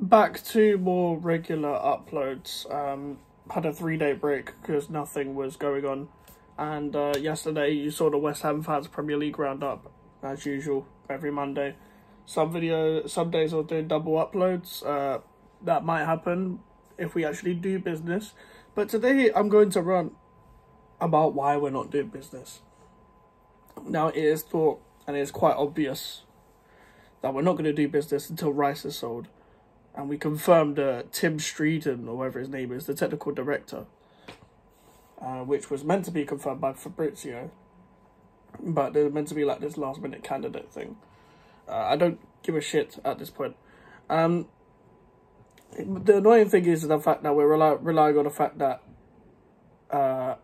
back to more regular uploads. Um, had a three day break because nothing was going on. And uh, yesterday you saw the West Ham fans Premier League roundup, as usual, every Monday. Some video, some days I'll do double uploads. Uh, that might happen if we actually do business. But today I'm going to run about why we're not doing business. Now it is thought and it is quite obvious that we're not going to do business until Rice is sold. And we confirmed uh, Tim Streeton, or whatever his name is, the technical director, uh, which was meant to be confirmed by Fabrizio. But they're meant to be like this last minute candidate thing. Uh, I don't give a shit at this point. Um, the annoying thing is the fact that we're rely relying on the fact that uh,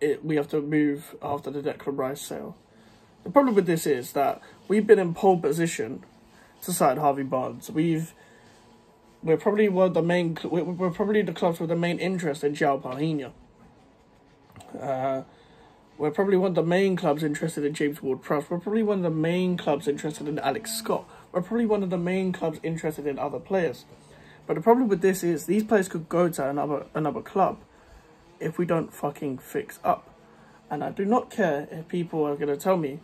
it we have to move after the Declan Rice sale. The problem with this is that we've been in pole position to sign Harvey Barnes. We've we're probably one of the main we're probably the clubs with the main interest in João Palhinha. Uh, we're probably one of the main clubs interested in James Ward-Prowse. We're probably one of the main clubs interested in Alex Scott. We're probably one of the main clubs interested in other players. But the problem with this is these players could go to another another club if we don't fucking fix up. And I do not care if people are going to tell me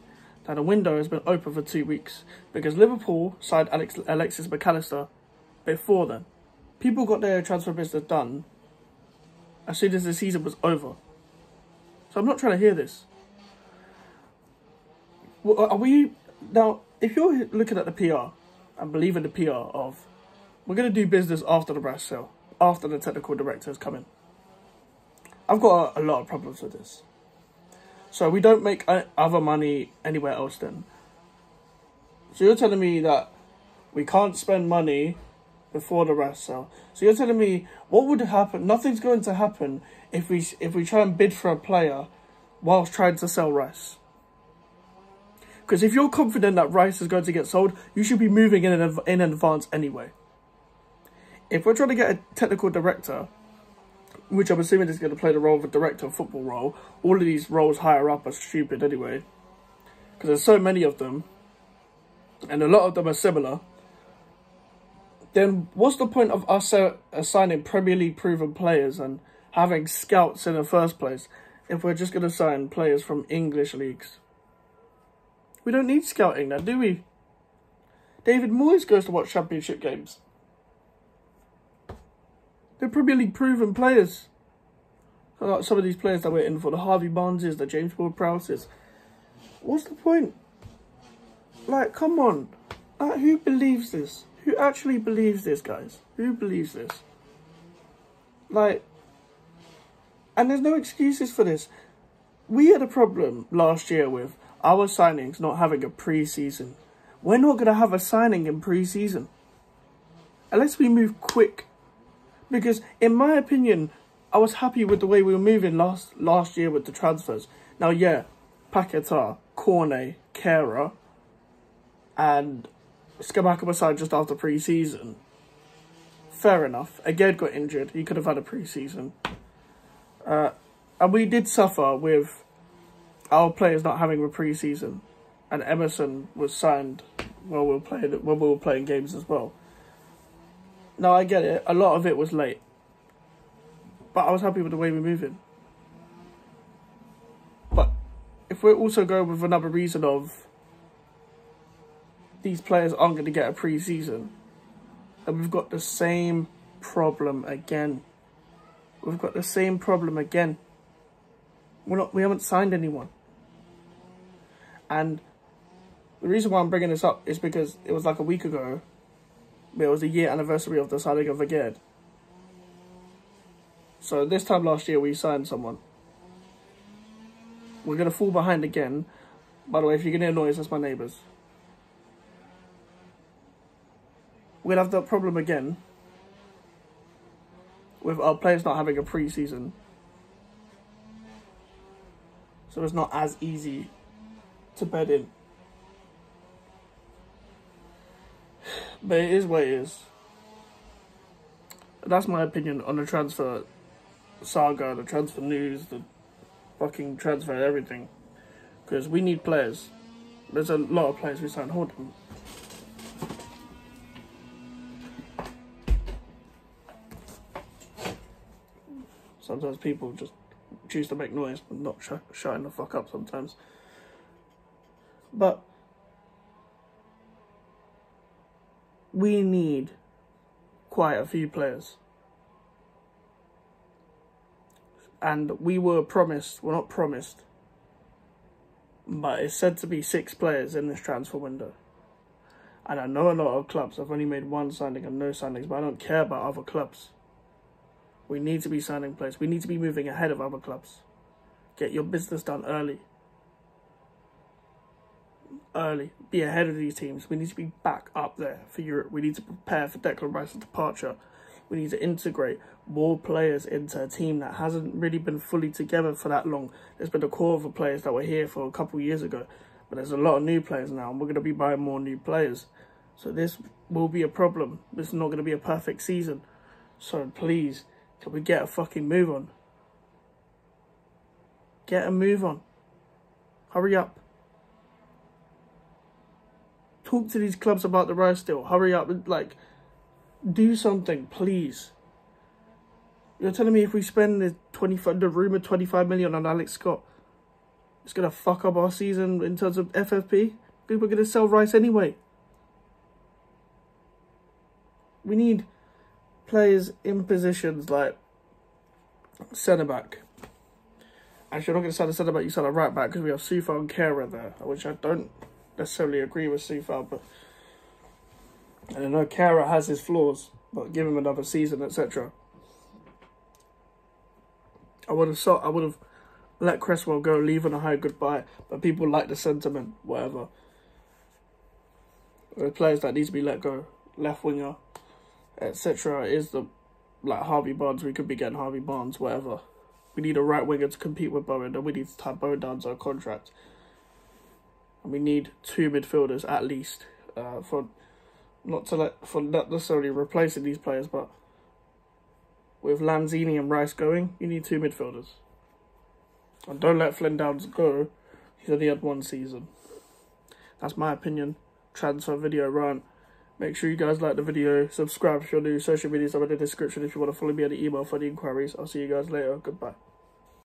that a window has been open for two weeks because Liverpool signed Alex, Alexis Mac Allister before then. People got their transfer business done as soon as the season was over. So I'm not trying to hear this. Are we now? If you're looking at the PR and believe in the PR of, we're going to do business after the Rice sale, after the technical director has come in. I've got a, a lot of problems with this. So we don't make other money anywhere else then. So you're telling me that we can't spend money before the Rice sale. So you're telling me what would happen? Nothing's going to happen if we if we try and bid for a player whilst trying to sell Rice. Because if you're confident that Rice is going to get sold, you should be moving in in advance anyway. If we're trying to get a technical director which I'm assuming is going to play the role of a director of football role. All of these roles higher up are stupid anyway. Because there's so many of them. And a lot of them are similar. Then what's the point of us uh, assigning Premier League proven players and having scouts in the first place if we're just going to sign players from English leagues? We don't need scouting now, do we? David Moyes goes to watch championship games. They're Premier League proven players. Like some of these players that we're in for, the Harvey Barneses, the James Ward-Prowses. What's the point? Like, come on. Like, who believes this? Who actually believes this, guys? Who believes this? Like, and there's no excuses for this. We had a problem last year with our signings not having a pre-season. We're not going to have a signing in pre-season. Unless we move quick because in my opinion, I was happy with the way we were moving last last year with the transfers. Now, yeah, Paqueta, Cornet, Kehrer, and was signed just after pre-season. Fair enough. Again, got injured. He could have had a pre-season. Uh, and we did suffer with our players not having a pre-season. And Emerson was signed while we were playing when we were playing games as well. No, I get it. A lot of it was late. But I was happy with the way we're moving. But if we're also going with another reason of these players aren't going to get a pre-season, then we've got the same problem again. We've got the same problem again. We're not, we haven't signed anyone. And the reason why I'm bringing this up is because it was like a week ago it was the year anniversary of the signing of Aguerd. So this time last year we signed someone. We're going to fall behind again. By the way, if you can hear noise, that's my neighbours. To have that problem again. With our players not having a pre-season. So it's not as easy to bed in. But it is what it is. That's my opinion on the transfer saga, the transfer news, the fucking transfer everything. Because we need players. There's a lot of players we signed. Hold on. Sometimes people just choose to make noise and not sh shutting the fuck up sometimes. But we need quite a few players. And we were promised, well, not promised, but it's said to be six players in this transfer window. And I know a lot of clubs have only made one signing and no signings, but I don't care about other clubs. We need to be signing players. We need to be moving ahead of other clubs. Get your business done early. Early. Be ahead of these teams. We need to be back up there for Europe. We need to prepare for Declan Rice's departure. We need to integrate more players into a team that hasn't really been fully together for that long. There's been a core of the players that were here for a couple of years ago, but there's a lot of new players now, and we're going to be buying more new players. So this will be a problem. This is not going to be a perfect season. So please, can we get a fucking move on? Get a move on. Hurry up. Talk to these clubs about the Rice deal. Hurry up. Like, do something, please. You're telling me if we spend the 25, the rumored 25 million on Alex Scott, it's going to fuck up our season in terms of FFP? People are going to sell Rice anyway. We need players in positions like centre back. Actually, you're not going to sell a centre back, you sell a right back because we have and Kehrer there, which I don't necessarily agree with Coufal, but and I know Kehrer has his flaws, but give him another season, etc. I would have sought, I would have let Cresswell go, leave on a high goodbye, but people like the sentiment, whatever. The players that need to be let go, left winger, etc. is the like Harvey Barnes. We could be getting Harvey Barnes, whatever. We need a right winger to compete with Bowen, and we need to tie Bowen down to our contract. We need two midfielders at least uh, for not to let for not necessarily replacing these players, but with Lanzini and Rice going, you need two midfielders. And don't let Flynn Downes go. He's only had one season. That's my opinion. Transfer video run. Make sure you guys like the video. Subscribe if you're new. Social media's are in the description if you want to follow me on the email for the inquiries. I'll see you guys later. Goodbye.